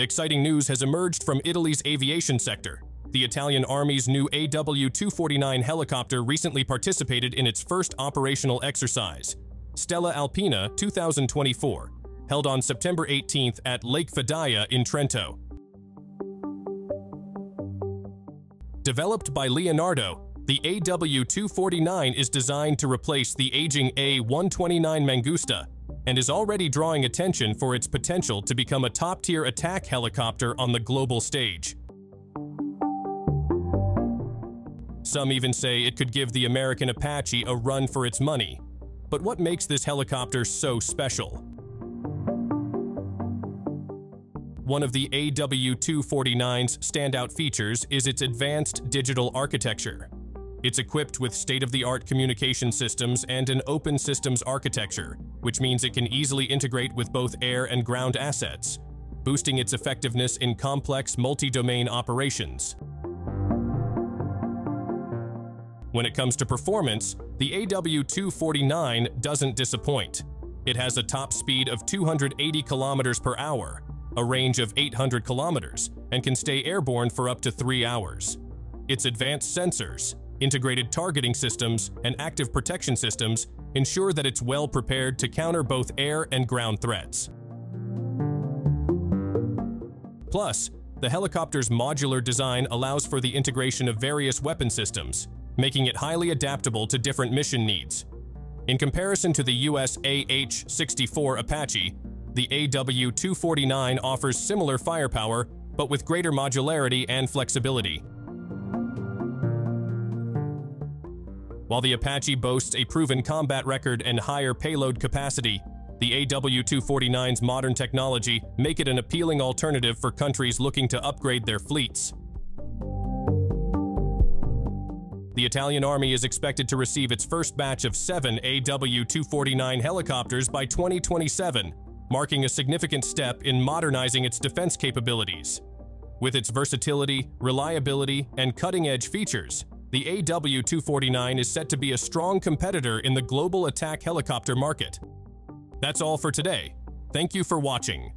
Exciting news has emerged from Italy's aviation sector. The Italian Army's new AW-249 helicopter recently participated in its first operational exercise, Stella Alpina 2024, held on September 18th at Lake Fedaia in Trento. Developed by Leonardo, the AW249 is designed to replace the aging A129 Mangusta and is already drawing attention for its potential to become a top-tier attack helicopter on the global stage. Some even say it could give the American Apache a run for its money. But what makes this helicopter so special? One of the AW249's standout features is its advanced digital architecture. It's equipped with state-of-the-art communication systems and an open systems architecture, which means it can easily integrate with both air and ground assets, boosting its effectiveness in complex multi-domain operations. When it comes to performance, the AW249 doesn't disappoint. It has a top speed of 280 kilometers per hour, a range of 800 kilometers, and can stay airborne for up to three hours. Its advanced sensors, integrated targeting systems, and active protection systems ensure that it's well prepared to counter both air and ground threats. Plus, the helicopter's modular design allows for the integration of various weapon systems, making it highly adaptable to different mission needs. In comparison to the US AH-64 Apache, the AW249 offers similar firepower, but with greater modularity and flexibility. While the Apache boasts a proven combat record and higher payload capacity, the AW249's modern technology make it an appealing alternative for countries looking to upgrade their fleets. The Italian Army is expected to receive its first batch of seven AW249 helicopters by 2027, marking a significant step in modernizing its defense capabilities. With its versatility, reliability, and cutting-edge features, the AW249 is set to be a strong competitor in the global attack helicopter market. That's all for today. Thank you for watching.